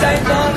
在等。